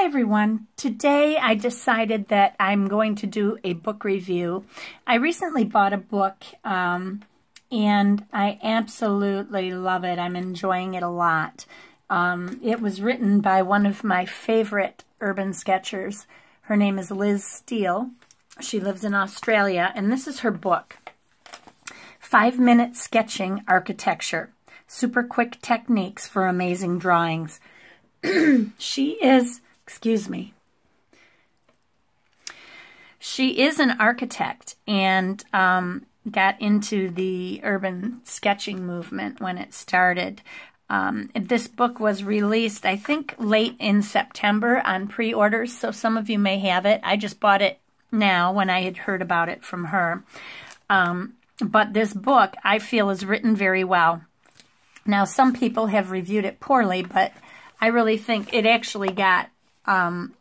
Hi everyone. Today I decided that I'm going to do a book review. I recently bought a book um, and I absolutely love it. I'm enjoying it a lot. Um, it was written by one of my favorite urban sketchers. Her name is Liz Steel. She lives in Australia and this is her book. Five Minute Sketching Architecture. Super quick techniques for amazing drawings. she is, excuse me, she is an architect and um, got into the urban sketching movement when it started. Um, this book was released, I think, late in September on pre-orders, so some of you may have it. I just bought it now when I had heard about it from her. Um, but this book, I feel, is written very well. Now, some people have reviewed it poorly, but I really think it actually got um,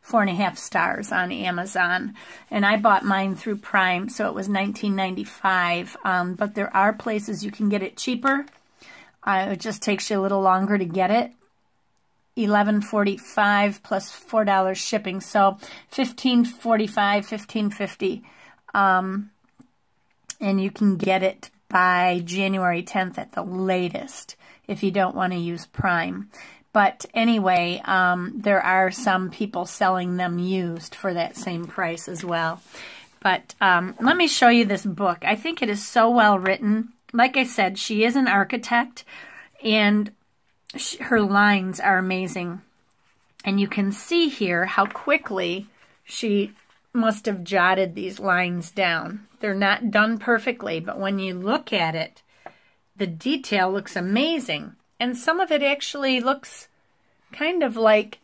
four and a half stars on Amazon. And I bought mine through Prime, so it was $19.95. Um, but there are places you can get it cheaper. Uh, it just takes you a little longer to get it. $11.45 plus $4 shipping. So $15.45, $15.50. Um, and you can get it by January 10th at the latest if you don't want to use Prime. But anyway, um, there are some people selling them used for that same price as well. But um, let me show you this book. I think it is so well written. Like I said, she is an architect, and she, her lines are amazing. And you can see here how quickly she must have jotted these lines down. They're not done perfectly, but when you look at it, the detail looks amazing. And some of it actually looks kind of like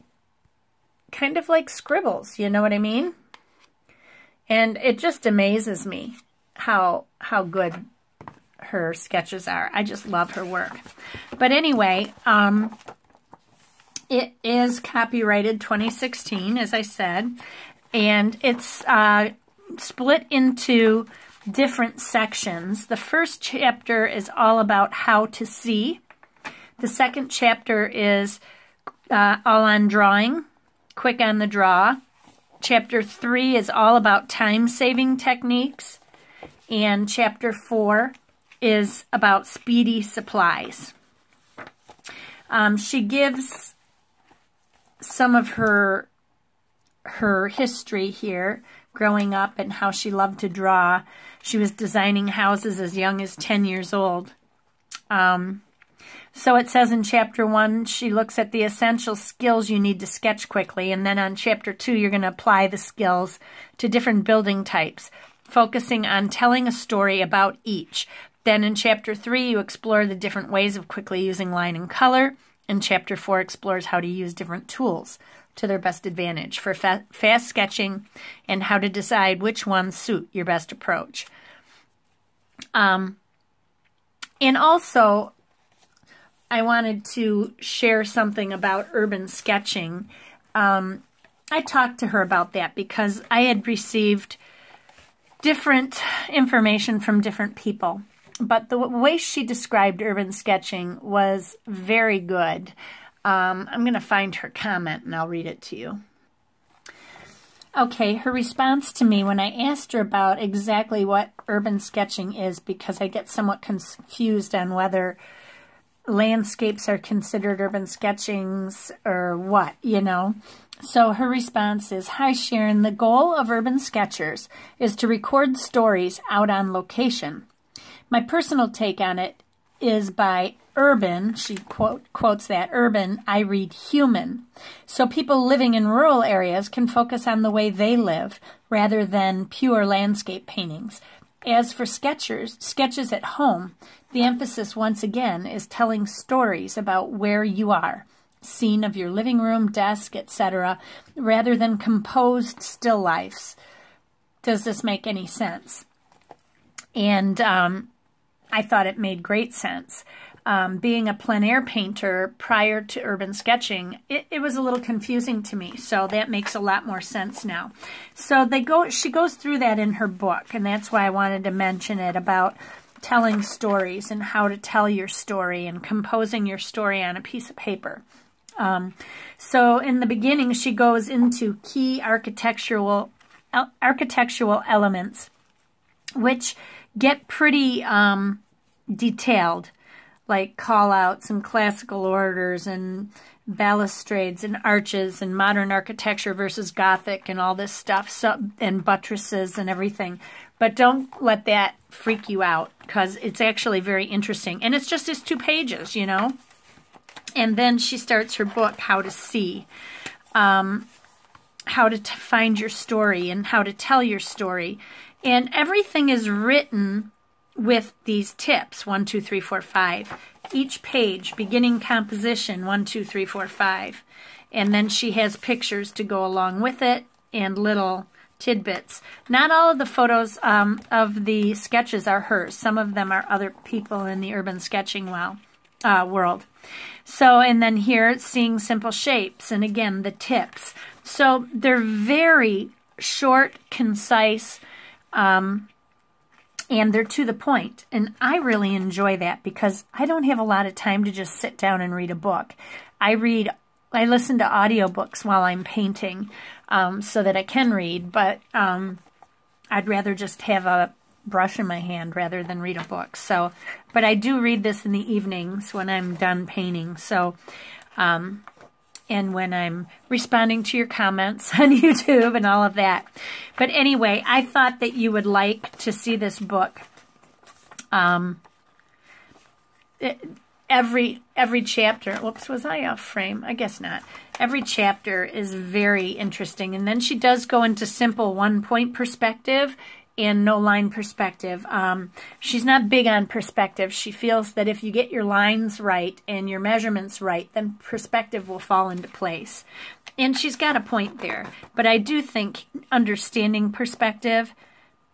kind of like scribbles, you know what I mean? And it just amazes me how how good her sketches are. I just love her work. But anyway, um, it is copyrighted 2016, as I said, and it's uh, split into different sections. The first chapter is all about how to see. The second chapter is uh, all on drawing, quick on the draw. Chapter 3 is all about time-saving techniques. And chapter 4 is about speedy supplies. Um, she gives some of her her history here, growing up and how she loved to draw. She was designing houses as young as 10 years old. Um, so it says in chapter one, she looks at the essential skills you need to sketch quickly. And then on chapter two, you're going to apply the skills to different building types, focusing on telling a story about each. Then in chapter three, you explore the different ways of quickly using line and color. And chapter four explores how to use different tools to their best advantage for fa fast sketching and how to decide which ones suit your best approach. Um, and also, I wanted to share something about urban sketching. Um, I talked to her about that because I had received different information from different people. But the way she described urban sketching was very good. Um, I'm going to find her comment and I'll read it to you. Okay, her response to me when I asked her about exactly what urban sketching is because I get somewhat confused on whether landscapes are considered urban sketchings or what, you know. So her response is, Hi Sharon, the goal of Urban Sketchers is to record stories out on location. My personal take on it is by urban, she quote, quotes that, urban, I read human. So people living in rural areas can focus on the way they live rather than pure landscape paintings. As for sketchers, sketches at home, the emphasis once again is telling stories about where you are, scene of your living room, desk, etc., rather than composed still lifes. Does this make any sense? And um, I thought it made great sense um, being a plein air painter prior to urban sketching, it, it, was a little confusing to me. So that makes a lot more sense now. So they go. she goes through that in her book, and that's why I wanted to mention it about telling stories and how to tell your story and composing your story on a piece of paper. Um, so in the beginning, she goes into key architectural architectural elements, which get pretty um, detailed, like callouts and classical orders and balustrades and arches and modern architecture versus Gothic and all this stuff, so, and buttresses and everything. But don't let that freak you out because it's actually very interesting. And it's just these two pages, you know. And then she starts her book, How to See, um, how to find your story and how to tell your story. And everything is written with these tips, one, two, three, four, five. Each page, beginning composition, one, two, three, four, five. And then she has pictures to go along with it and little tidbits. Not all of the photos um, of the sketches are hers. Some of them are other people in the urban sketching well, uh, world. So, and then here, seeing simple shapes, and again, the tips. So they're very short, concise, um, and they're to the point. And I really enjoy that because I don't have a lot of time to just sit down and read a book. I read, I listen to audiobooks while I'm painting um, so that I can read, but um, I'd rather just have a brush in my hand rather than read a book. So, but I do read this in the evenings when I'm done painting. So, um, and when I'm responding to your comments on YouTube and all of that. But anyway, I thought that you would like to see this book. Um, every every chapter. Whoops, was I off frame? I guess not. Every chapter is very interesting, and then she does go into simple one point perspective and no line perspective. Um, she's not big on perspective. She feels that if you get your lines right and your measurements right, then perspective will fall into place. And she's got a point there. But I do think understanding perspective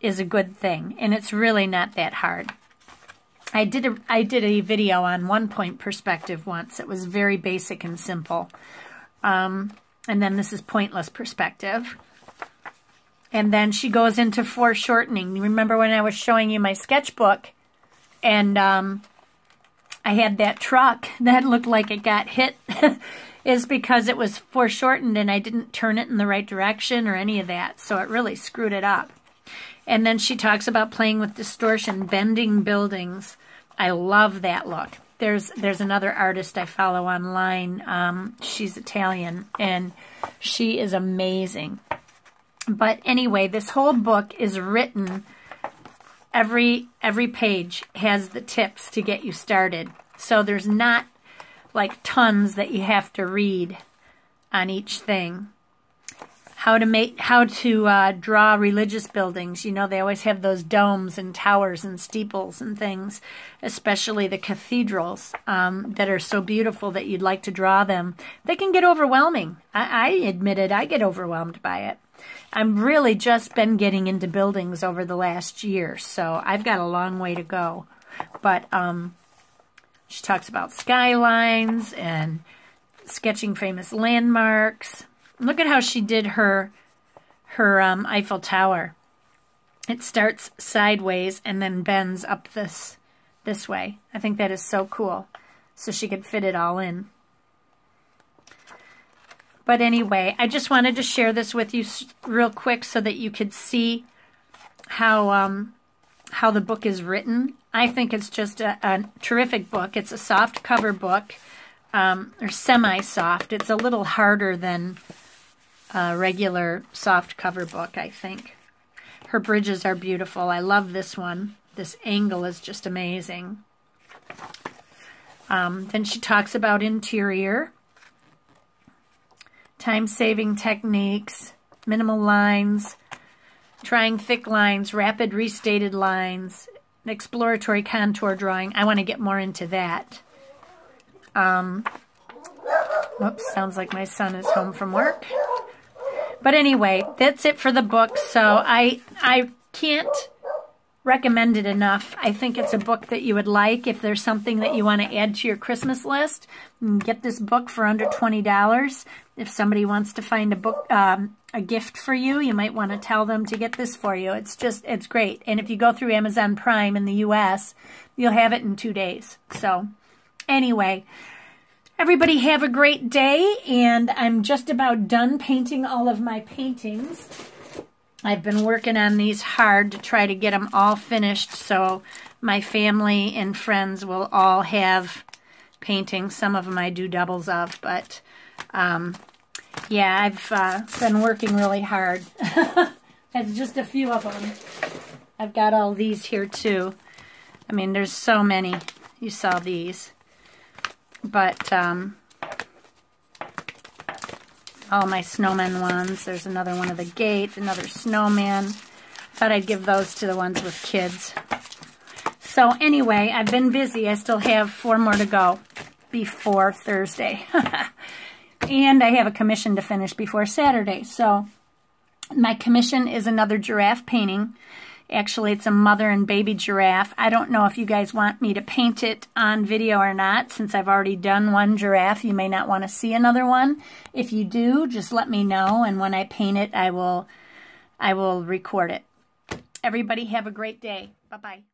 is a good thing, and it's really not that hard. I did a I did a video on one point perspective once. It was very basic and simple. Um, and then this is pointless perspective. And then she goes into foreshortening. You remember when I was showing you my sketchbook and um, I had that truck that looked like it got hit is because it was foreshortened and I didn't turn it in the right direction or any of that. So it really screwed it up. And then she talks about playing with distortion, bending buildings. I love that look. There's there's another artist I follow online. Um, she's Italian and she is amazing. But anyway, this whole book is written, every, every page has the tips to get you started. So there's not like tons that you have to read on each thing. How to make, how to uh, draw religious buildings. You know, they always have those domes and towers and steeples and things, especially the cathedrals um, that are so beautiful that you'd like to draw them. They can get overwhelming. I, I it. I get overwhelmed by it. I'm really just been getting into buildings over the last year, so I've got a long way to go. But um, she talks about skylines and sketching famous landmarks. Look at how she did her her um, Eiffel Tower. It starts sideways and then bends up this this way. I think that is so cool. So she could fit it all in. But anyway, I just wanted to share this with you real quick so that you could see how um, how the book is written. I think it's just a, a terrific book. It's a soft cover book, um, or semi-soft. It's a little harder than a regular soft cover book, I think. Her bridges are beautiful. I love this one. This angle is just amazing. Um, then she talks about interior time-saving techniques, minimal lines, trying thick lines, rapid restated lines, exploratory contour drawing. I want to get more into that. Um, whoops, sounds like my son is home from work. But anyway, that's it for the book. So I I can't recommend it enough. I think it's a book that you would like. If there's something that you want to add to your Christmas list, get this book for under $20. If somebody wants to find a book, um, a gift for you, you might want to tell them to get this for you. It's just, it's great. And if you go through Amazon Prime in the U.S., you'll have it in two days. So anyway, Everybody have a great day, and I'm just about done painting all of my paintings. I've been working on these hard to try to get them all finished so my family and friends will all have paintings. Some of them I do doubles of, but um, yeah, I've uh, been working really hard. That's just a few of them. I've got all these here too. I mean, there's so many. You saw these. But, um, all my snowman ones. There's another one of the gate, another snowman. Thought I'd give those to the ones with kids. So anyway, I've been busy. I still have four more to go before Thursday. and I have a commission to finish before Saturday. So my commission is another giraffe painting. Actually, it's a mother and baby giraffe. I don't know if you guys want me to paint it on video or not. Since I've already done one giraffe, you may not want to see another one. If you do, just let me know, and when I paint it, I will, I will record it. Everybody have a great day. Bye-bye.